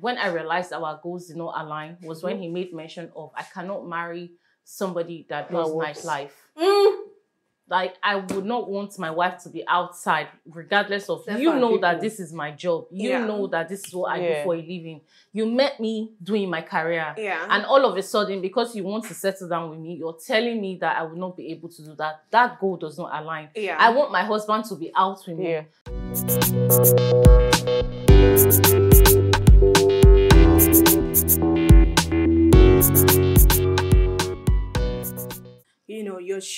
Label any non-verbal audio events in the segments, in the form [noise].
when I realized our goals did not align was when he made mention of I cannot marry somebody that does works. nightlife. Mm. Like I would not want my wife to be outside, regardless of Except you know that this is my job. You Yeah. know that this is what I Yeah. do for a living. You met me doing my career. Yeah. And all of a sudden, because you want to settle down with me, you're telling me that I will not be able to do that. That goal does not align. yeah. I want my husband to be out with me. Yeah.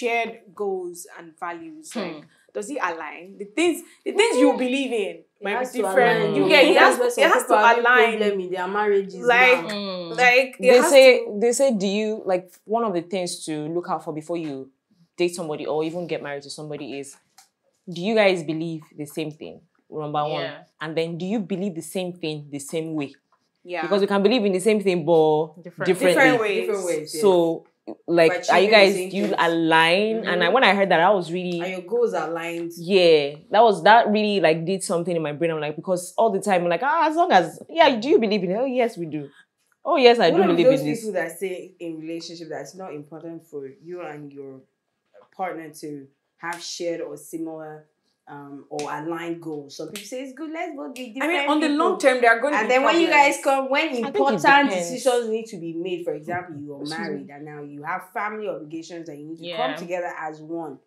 Shared goals and values Hmm. like does it align the things the things you believe in might has be different align. you Mm. get it has, That's where it some has to people are having align problem in their marriages Like- now. Mm. like it they has say to- they say do you like one of the things to look out for before you date somebody or even get married to somebody is do you guys believe the same thing number one Yeah. and then do you believe the same thing the same way yeah because we can believe in the same thing but Different- differently different ways Different ways. yes. so like are you guys you align? And I, Mhm. when i heard that i was really and your goals are aligned. yeah that was that really like did something in my brain. I'm like because all the time i'm like ah as long as yeah do you believe in it? Oh yes we do. Oh yes i One do believe those in this. people that say in relationship that it's not important for you and your partner to have shared or similar um, or aligned goals. Some people say it's good. Let's both be i mean on the long term they are going to And be then when you guys come, when important decisions need to be made, for example, you are married and now you have family obligations and you need to Yeah. come together as one.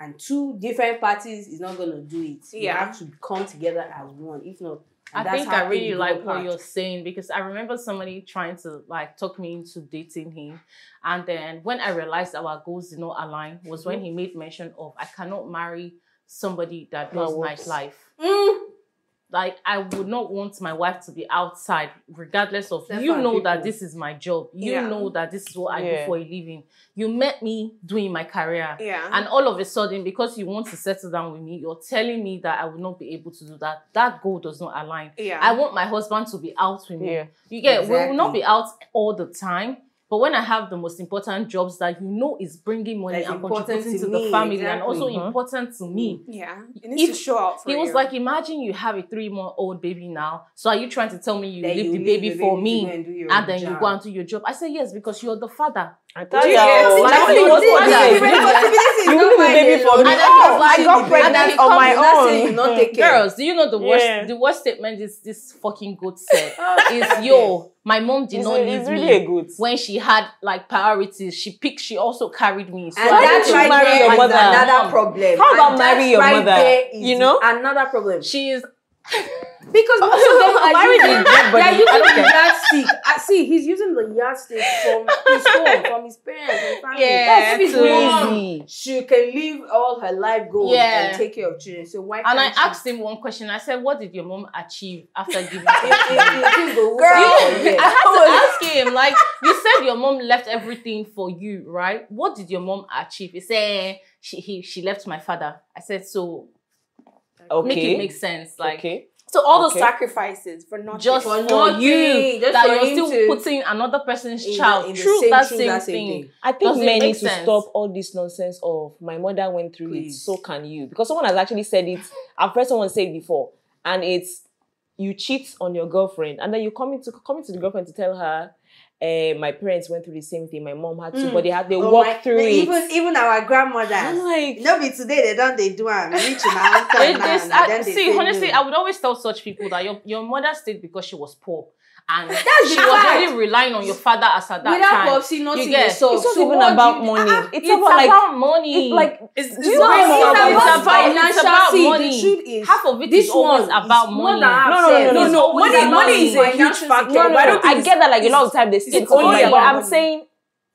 And two different parties is not gonna do it. You Yeah. have to come together as one. If not, I that's think I really things go like what you're saying because I remember somebody trying to like talk me into dating him. And then when I realized our goals did not align was when he made mention of I cannot marry somebody that does nightlife. Mm. Like I would not want my wife to be outside, regardless of Except you know that this is my job. You Yeah. know that this is what I do for a living. You met me doing my career. yeah And all of a sudden, because you want to settle down with me, you're telling me that I will not be able to do that. That goal does not align. yeah I want my husband to be out with me. yeah You get we will not be out all the time. But when I have the most important jobs that you know is bringing money That's and contributing to to, the me, family and exactly. also Mhm. important to me. yeah it needs to show out for He was you. like, imagine you have a three month old baby now. So are you trying to tell me you Then leave you the leave baby the for baby to me and do your and then you go and do your job? I said, yes, because you're the father. I tell you, you, yes, like, that's was it what is. he said. Responsibility is You not leave the baby for me. And Oh, he was like- I got pregnant on my comes- you own. not take care. Girls, do you know the worst? Yeah. The worst statement is this fucking goat said Oh, [laughs] is yo. My mom did It's, not a- leave really me a good. when she had like priorities. She picked. She also carried me. So And that's need to right marry your mother. another problem. How about marry your mother? You know? another problem. She is. [laughs] Because most of [laughs] them are Marry using, the dead they're using don't the yardstick. I see he's using the yardstick from his home, [laughs] from his parents and family. Yeah, That's his to- mom. Crazy. She can live all her life goals Yeah. and take care of children. So why And can't I she- asked him one question. I said, "What did your mom achieve after [laughs] giving?" If- birth to if- me?" if things go work Girl, out I had to ask him, like, you said your mom left everything for you, right? What did your mom achieve? He said eh, she he, she left my father. I said, so Okay. make it make sense. Like okay. So all those Okay. sacrifices for not just For for, you just that for you're still putting another person's in the- child in the through same- that through same that same thing. thing. I think Does it men make need to stop all this nonsense of my mother went through it, so can you. Because someone has actually said it. I've heard someone say it before, and it's you cheat on your girlfriend, and then you come into coming to the girlfriend to tell her, eh, my parents went through the same thing. My mom had to, Mm. but they had they Oh walked through it. Even even our grandmothers. I'm like, no be today they don't they do am reach in our They- time they- and I- see, say honestly, no. I would always tell such people that your, your mother stayed because she was poor. And That's she was really relying on your father as at that without time. popsy nothing You get- it's not So even about you- money. Ah, it's, It's about like about money. it's like It's, it's you No, know it's how about, about- it's about it's about financial. See, money. the truth is Half of it this is always about money. More than half No, no, no, no, no. Money- money is a huge factor, no, no, I no. I get that like a lot of it's- time they still it's come only but I'm money. saying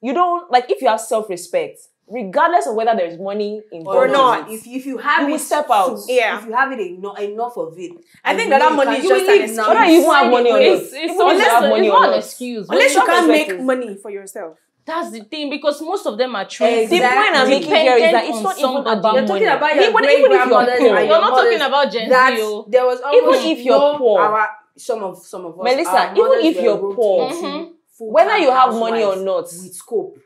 you don't like if you have self-respect, regardless of whether there's money involved or Or not. in it, If if you have You it, step out. to- Yeah. If you have it enough, enough of it. I think that that money is just will an excuse. Whether you even have money or not. It's, it's, Even not, it's, have not- money it's not an excuse. Unless you can't make money for yourself. That's the thing because most of them are trained. The point I'm making here is that it's not even somebody. about You're talking about your even, great even if you're poor, You're not talking about Gen Z. oh. there was Even if you're poor. our some of some of us, Melissa, even if you're wrote poor, into full-time whether you have money or not, with scope,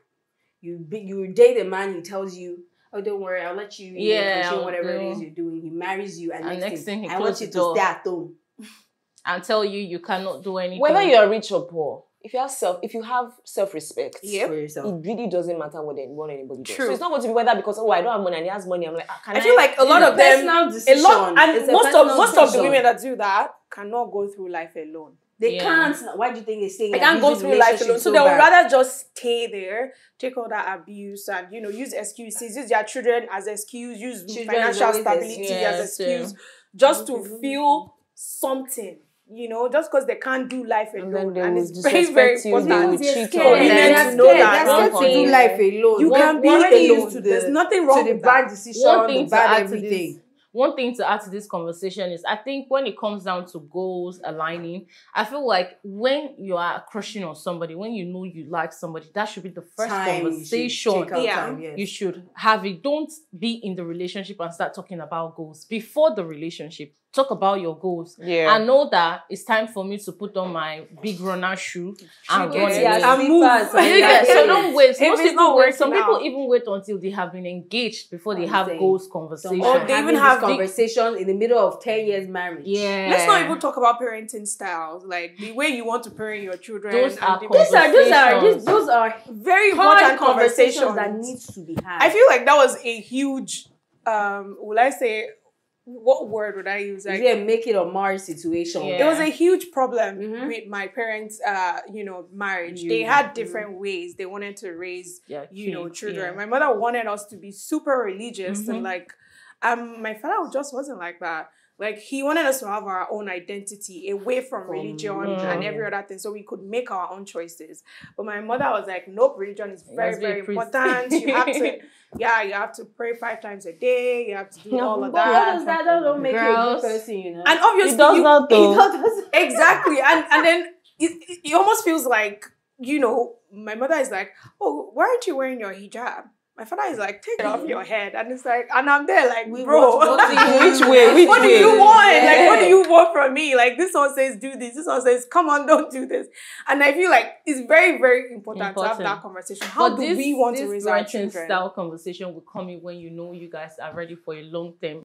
you be, you date a man, he tells you. Oh, don't worry, I'll let you, you Yeah, know, whatever it do. is you're doing. He marries you, and, And next, next thing, thing he I want you to door. stay at home. [laughs] and tell you you cannot do anything. Whether you're rich or poor, if you have self, if you have self-respect, Yep. For it really doesn't matter what, any- what anybody does. True. So it's not going to be whether because oh I don't have money and he has money. I'm like, ah, can I feel like a lot of them, personal a lot, and most of personal most of the women that do that cannot go through life alone. They Yeah. can't. Why do you think they stay? They can't go through life alone. So, so they would rather just stay there, take all that abuse, and you know, use excuses, use their children as excuse, use Children financial stability excuse. as Yeah, excuse, just to Mhm. feel something. You know, just because they can't do life alone, then and, it's will very, very disrespect you, important. will They're cheat scared. on women to know that. They're scared to do life alone. You We're can be alone. to the, There's nothing wrong to the with bad that. decision, one the to bad add this everything. One thing to add to this conversation is I think when it comes down to goals aligning, I feel like when you are crushing on somebody, when you know you like somebody, that should be the first Time, you should conversation take out Yeah. time, yes. you should have it. Don't be in the relationship and start talking about goals before the relationship. Talk about your goals. Yeah. I know that it's time for me to put on my big runner shoe and True. run Yeah, away. and move. [laughs] You get- so don't wait. Most people not wait. Some people out. even wait until they have been engaged before they I'm have saying. goals Some conversation. Or they even have this big- conversation in the middle of ten years marriage. yeah. Let's not even talk about parenting styles, like the way you want to parent your children. Those are These are those are these, those are very important conversations conversations that needs to be had. I feel like that was a huge, um, will I say, what word would I use? Like, yeah, make it or marry situation. Yeah. it was a huge problem Mhm. with my parents' uh, you know, marriage. You- they had different ways they wanted to raise, yeah, you know, children. yeah. My mother wanted us to be super religious Mhm. and like, um, my father just wasn't like that. Like he wanted us to have our own identity away from, From religion religion, and every other thing, so we could make our own choices. But my mother was like, "Nope, religion is very, must be a very important. You have to, [laughs] yeah, you have to pray five times a day. You have to do all of But what that." does that that don't make you a Girls. good person, you know? And obviously, It does you- not though. It does- [laughs] exactly and and then it, it, it almost feels like you know my mother is like oh why aren't you wearing your hijab my father is like take it off your head. And it's like and i'm there like We bro want- what do Which way? Which what do you want? Like what do you want from me? Like this one says do this this one says come on [laughs] don't do this. And i feel like it's very very important, to have that conversation. How But do this, we want to this raise our children? style conversation will come in when you know you guys are ready for a long term